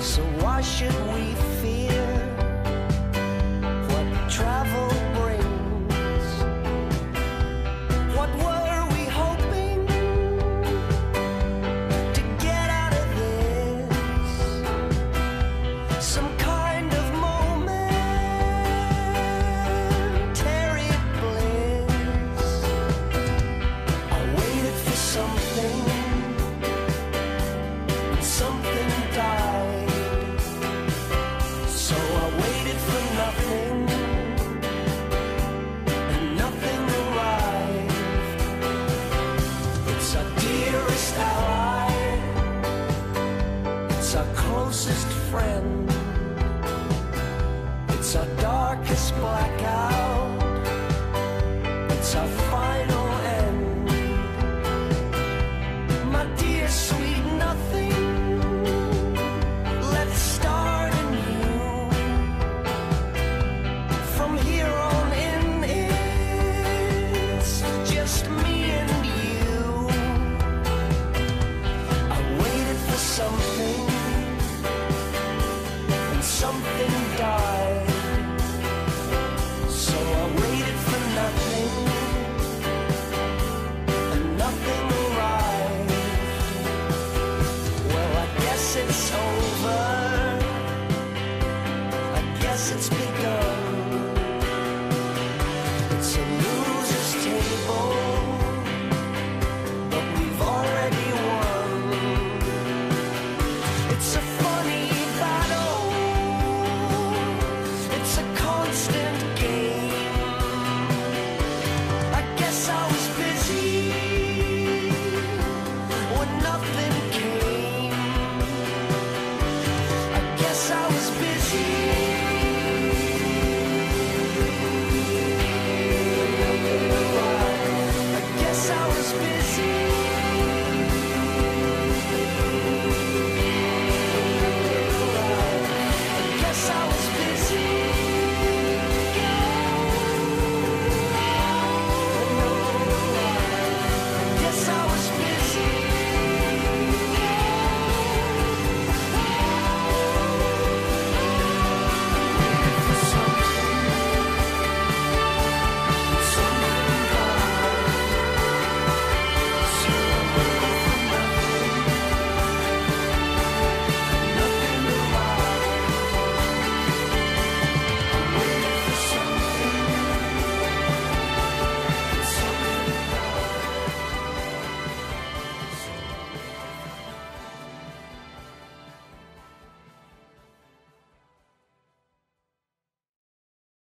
So why should we fear what travel brings? What were we hoping to get out of this? Some friend. It's our darkest blackout. It's our it's over. I guess it's.